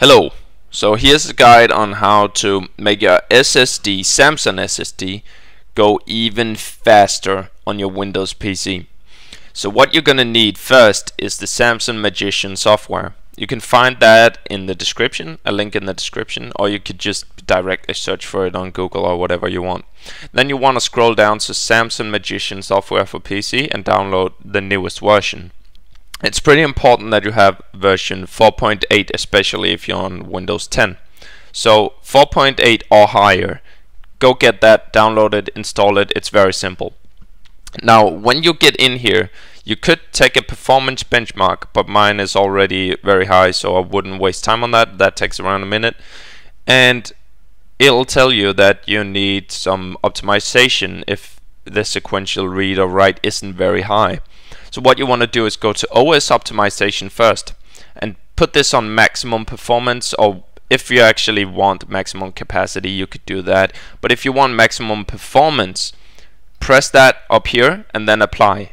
Hello, so here's a guide on how to make your SSD, Samsung SSD, go even faster on your Windows PC. So what you're gonna need first is the Samsung Magician software. You can find that in the description, a link in the description, or you could just directly search for it on Google or whatever you want. Then you want to scroll down to Samsung Magician software for PC and download the newest version. It's pretty important that you have version 4.8 especially if you're on Windows 10. So 4.8 or higher. Go get that, download it, install it, it's very simple. Now when you get in here you could take a performance benchmark but mine is already very high so I wouldn't waste time on that. That takes around a minute. And it'll tell you that you need some optimization if the sequential read or write isn't very high. So what you want to do is go to OS optimization first and put this on maximum performance or if you actually want maximum capacity you could do that. But if you want maximum performance press that up here and then apply.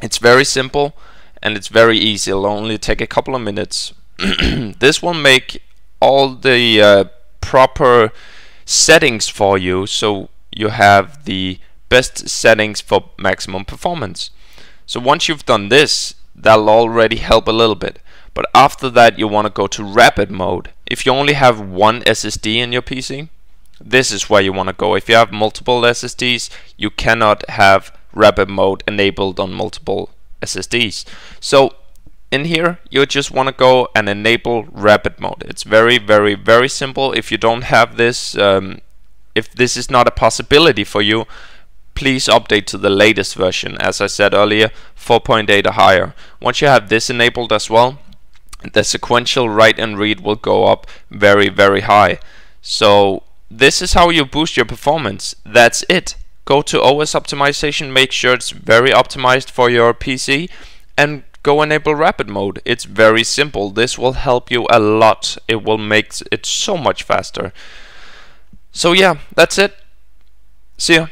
It's very simple and it's very easy. It'll only take a couple of minutes. This will make all the uh, proper settings for you so you have the best settings for maximum performance so once you've done this, that'll already help a little bit. But after that, you want to go to rapid mode. If you only have one SSD in your PC, this is where you want to go. If you have multiple SSDs, you cannot have rapid mode enabled on multiple SSDs. So in here, you just want to go and enable rapid mode. It's very, very, very simple. If you don't have this, um, if this is not a possibility for you, please update to the latest version. As I said earlier 4.8 or higher. Once you have this enabled as well the sequential write and read will go up very very high. So this is how you boost your performance. That's it. Go to OS optimization make sure it's very optimized for your PC and go enable rapid mode. It's very simple. This will help you a lot. It will make it so much faster. So yeah that's it. See ya